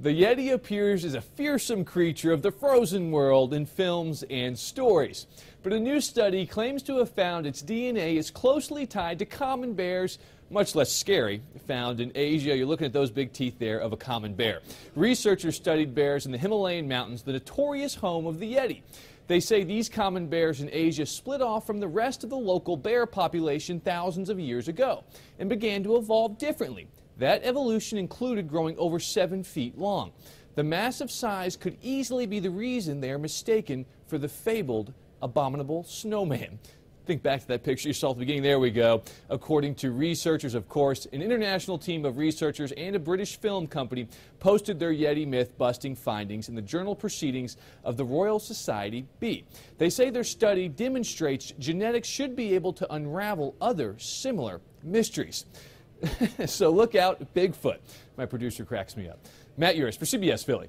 The Yeti appears as a fearsome creature of the frozen world in films and stories. But a new study claims to have found its DNA is closely tied to common bears, much less scary, found in Asia. You're looking at those big teeth there of a common bear. Researchers studied bears in the Himalayan mountains, the notorious home of the Yeti. They say these common bears in Asia split off from the rest of the local bear population thousands of years ago and began to evolve differently. That evolution included growing over seven feet long. The massive size could easily be the reason they are mistaken for the fabled abominable snowman. Think back to that picture you saw at the beginning. There we go. According to researchers, of course, an international team of researchers and a British film company posted their Yeti myth busting findings in the journal Proceedings of the Royal Society B. They say their study demonstrates genetics should be able to unravel other similar mysteries. so look out, Bigfoot. My producer cracks me up. Matt Yurus for CBS Philly.